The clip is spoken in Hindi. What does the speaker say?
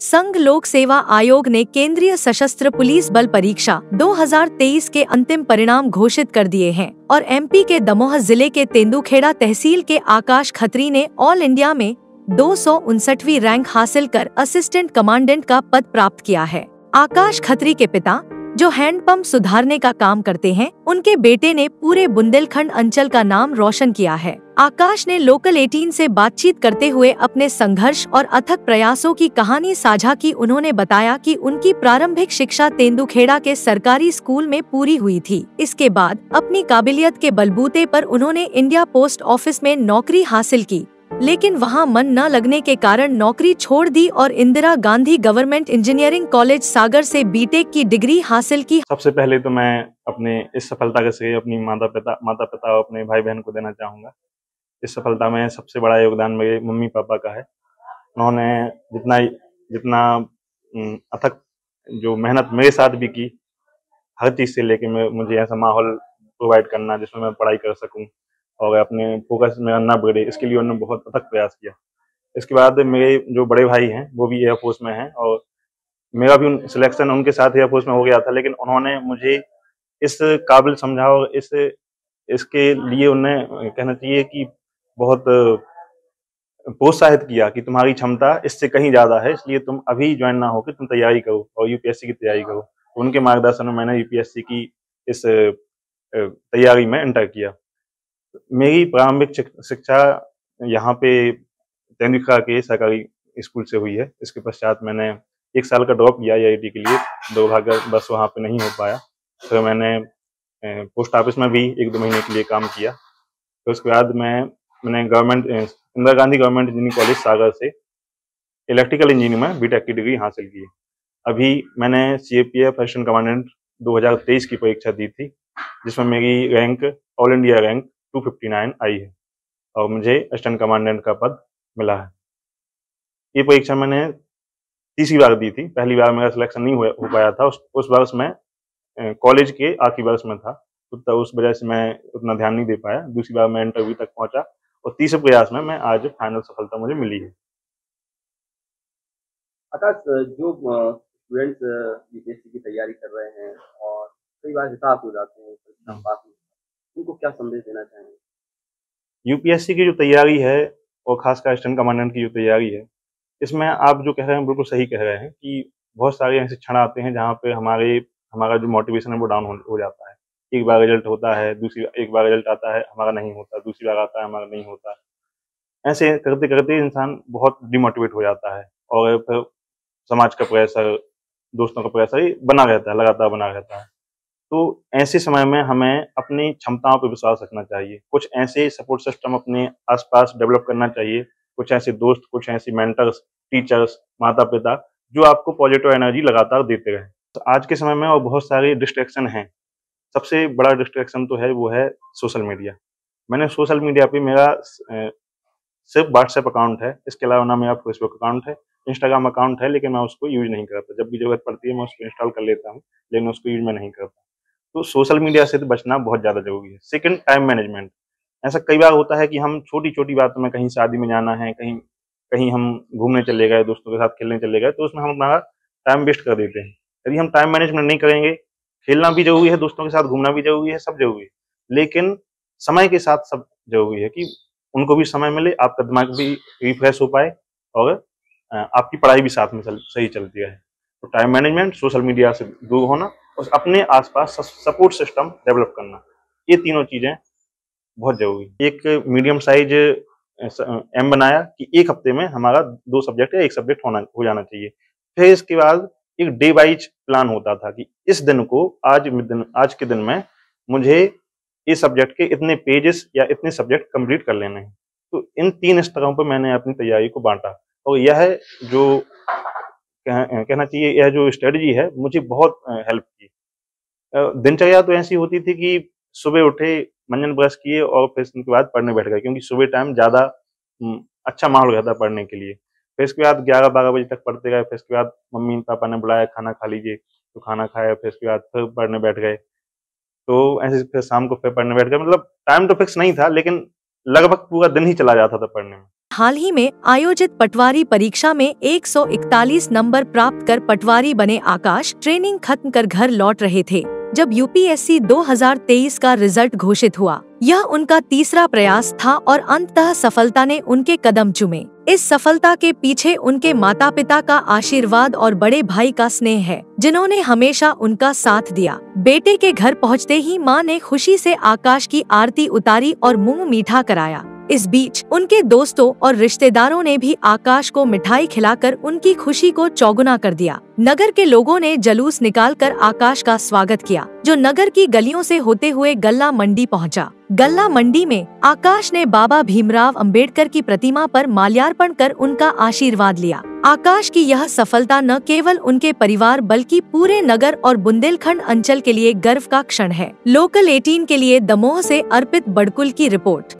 संघ लोक सेवा आयोग ने केंद्रीय सशस्त्र पुलिस बल परीक्षा 2023 के अंतिम परिणाम घोषित कर दिए हैं और एमपी के दमोह ज़िले के तेंदुखेड़ा तहसील के आकाश खत्री ने ऑल इंडिया में दो रैंक हासिल कर असिस्टेंट कमांडेंट का पद प्राप्त किया है। आकाश खत्री के पिता, जो हैंडपंप सुधारने का काम करते हैं, उनके बेटे ने पूरे बुंदेलखंड अंचल का नाम रोशन किया है। आकाश ने लोकल 18 से बातचीत करते हुए अपने संघर्ष और अथक प्रयासों की कहानी साझा की। उन्होंने बताया कि उनकी प्रारंभिक शिक्षा तेंदुखेड़ा के सरकारी स्कूल में पूरी हुई थी। इसके बाद अपनी काबिलियत के बलबूते पर उन्होंने इंडिया पोस्ट ऑफ़िस में नौकरी हासिल की। लेकिन वहाँ मन न लगने के कारण नौकरी छोड़ दी और Indira Gandhi government engineering college Sagar से बीटेक की डिग्री हासिल की। सबसे पहले तो मैं अपने इस सफलता का श्रेय अपनी माता पिता माता पिता और अपने भाई बहन को देना चाहूँगा। इस सफलता में सबसे बड़ा योगदान मेरे मम्मी पापा का है। उन्होंने जितना जितना अथक जो मेहनत मेरे साथ भी की, हर चीज़ से लेके मुझे ऐसा माहौल प्रोवाइड करना जिसमें मैं पढ़ाई कर सकूँ और अपने फोकस में ना बढ़े इसके लिए उन्होंने बहुत अथक प्रयास किया। इसके बाद मेरे जो बड़े भाई हैं, वो भी एयरफोर्स में हैं और मेरा भी उन सिलेक्शन उनके साथ एयरफोर्स में हो गया था, लेकिन उन्होंने मुझे इस काबिल समझा और इस, इसके लिए उन्हें कहना चाहिए कि बहुत प्रोत्साहित किया कि तुम्हारी क्षमता इससे कहीं ज़्यादा है, इसलिए तुम अभी ज्वाइन ना होकर तुम तैयारी करो और यूपीएससी की तैयारी करो। तो उनके मार्गदर्शन में मैंने यूपीएससी की इस तैयारी में एंटर किया। मेरी प्रारंभिक शिक्षा यहाँ पे तेंदुखा के सरकारी स्कूल से हुई है। इसके पश्चात मैंने एक साल का ड्रॉप किया आई के लिए। दुर्भाग्य बस वहाँ पे नहीं हो पाया। फिर तो मैंने पोस्ट ऑफ़िस में भी एक दो महीने के लिए काम किया। फिर तो उसके बाद मैं मैंने government Indira Gandhi government engineering college Sagar से इलेक्ट्रिकल इंजीनियरिंग में बीटेक की डिग्री हासिल की अभी मैंने C A P F Asian commandant 2023 की परीक्षा दी थी, जिसमें मेरी रैंक ऑल इंडिया रैंक 259 आई है और मुझे असिस्टेंट कमांडेंट का पद मिला है। ये परीक्षा मैंने तीसरी बार दी थी। पहली बार मेरा सिलेक्शन नहीं हुआ, हो पाया था। उस उस वर्ष में कॉलेज के आखिरी वर्ष में था तो उस वजह से मैं उतना ध्यान नहीं दे पाया। दूसरी बार मैं इंटरव्यू तक पहुँचा। और तीसरे प्रयास में मैं आज फाइनल सफलता मुझे मिली है आकाश जो स्टूडेंट्स यूपीएससी की तैयारी कर रहे हैं और कई बार हिसाब हो जाते हैं पास। उनको क्या संदेश देना चाहेंगे यूपीएससी की जो तैयारी है और खासकर असिस्टेंट कमांडेंट की जो तैयारी है इसमें आप जो कह रहे हैं बिल्कुल सही कह रहे हैं कि बहुत सारे ऐसे क्षण आते हैं जहाँ पे हमारे हमारा जो मोटिवेशन है वो डाउन हो, हो जाता है एक बार रिज़ल्ट होता है, दूसरी एक बार रिज़ल्ट आता है, हमारा नहीं होता, दूसरी बार आता है, हमारा नहीं होता। ऐसे करते करते इंसान बहुत डिमोटिवेट हो जाता है और फिर समाज का प्रेशर दोस्तों का प्रेशर बना रहता है, लगातार बना रहता है। तो ऐसे समय में हमें अपनी क्षमताओं पर विश्वास रखना चाहिए। कुछ ऐसे सपोर्ट सिस्टम अपने आसपास डेवलप करना चाहिए। कुछ ऐसे दोस्त, कुछ ऐसे मेंटर्स टीचर्स माता पिता जो आपको पॉजिटिव एनर्जी लगातार देते रहे। तो आज के समय में और बहुत सारे डिस्ट्रैक्शन हैं। सबसे बड़ा डिस्ट्रैक्शन तो है, वो है सोशल मीडिया मैंने सोशल मीडिया पे मेरा सिर्फ़ व्हाट्सएप अकाउंट है। इसके अलावा ना मेरा फेसबुक अकाउंट है इंस्टाग्राम अकाउंट है, लेकिन मैं उसको यूज़ नहीं करता। जब भी ज़रूरत पड़ती है, मैं उसको इंस्टॉल कर लेता हूँ, लेकिन उसको यूज़ मैं नहीं करता। तो सोशल मीडिया से तो बचना बहुत ज़्यादा ज़रूरी है। सेकंड टाइम मैनेजमेंट ऐसा कई बार होता है कि हम छोटी छोटी बातों में कहीं शादी में जाना है, कहीं कहीं हम घूमने चले गए, दोस्तों के साथ खेलने चले गए तो उसमें हम अपना टाइम वेस्ट कर देते हैं। यदि हम टाइम मैनेजमेंट नहीं करेंगे खेलना भी ज़रूरी है दोस्तों के साथ घूमना भी ज़रूरी है सब ज़रूरी है। लेकिन समय के साथ सब ज़रूरी है कि उनको भी समय मिले आपका दिमाग भी रिफ्रेश हो पाए और आपकी पढ़ाई भी साथ में चल, सही चलती है तो टाइम मैनेजमेंट सोशल मीडिया से दूर होना और अपने आसपास सपोर्ट सिस्टम डेवलप करना ये तीनों चीज़ें बहुत ज़रूरी एक मीडियम साइज़ एम बनाया कि एक हफ़्ते में हमारा दो सब्जेक्ट या एक सब्जेक्ट होना हो जाना चाहिए। फिर इसके बाद एक डे वाइज प्लान होता था कि इस दिन को आज दिन, आज के दिन में मुझे इस सब्जेक्ट के इतने पेजेस या इतने सब्जेक्ट कंप्लीट कर लेने हैं। तो इन तीन स्तरों पर मैंने अपनी तैयारी को बांटा। और यह जो कहना चाहिए, यह जो स्ट्रेटजी है, मुझे बहुत हेल्प की। दिनचर्या तो ऐसी होती थी कि सुबह उठे, मंजन ब्रश किए और फिर उसके बाद पढ़ने बैठ गए, क्योंकि सुबह टाइम ज़्यादा अच्छा माहौल रहता पढ़ने के लिए। फिर इसके बाद ग्यारह बारह बजे तक पढ़ते गए, फिर इसके बाद मम्मी पापा ने बुलाया, खाना खा लीजिए तो खाना खाया, फिर इसके बाद फिर पढ़ने बैठ गए। तो ऐसे फिर शाम को फिर पढ़ने बैठ गए। मतलब टाइम तो फिक्स नहीं था, लेकिन लगभग पूरा दिन ही चला जाता था पढ़ने में। हाल ही में आयोजित पटवारी परीक्षा में 141 नंबर प्राप्त कर पटवारी बने आकाश ट्रेनिंग खत्म कर घर लौट रहे थे, जब यूपीएससी 2023 का रिज़ल्ट घोषित हुआ। यह उनका तीसरा प्रयास था और अंततः सफलता ने उनके कदम चुमे। इस सफलता के पीछे उनके माता पिता का आशीर्वाद और बड़े भाई का स्नेह है, जिन्होंने हमेशा उनका साथ दिया। बेटे के घर पहुँचते ही माँ ने खुशी से आकाश की आरती उतारी और मुँह मीठा कराया। इस बीच, उनके दोस्तों और रिश्तेदारों ने भी आकाश को मिठाई खिलाकर उनकी खुशी को चौगुना कर दिया। नगर के लोगों ने जलूस निकालकर आकाश का स्वागत किया, जो नगर की गलियों से होते हुए गल्ला मंडी पहुँचा। गल्ला मंडी में, आकाश ने बाबा भीमराव अंबेडकर की प्रतिमा पर माल्यार्पण कर उनका आशीर्वाद लिया। आकाश की यह सफलता न केवल उनके परिवार बल्कि पूरे नगर और बुंदेलखंड अंचल के लिए गर्व का क्षण है। लोकल 18 के लिए दमोह से अर्पित बड़कुल की रिपोर्ट।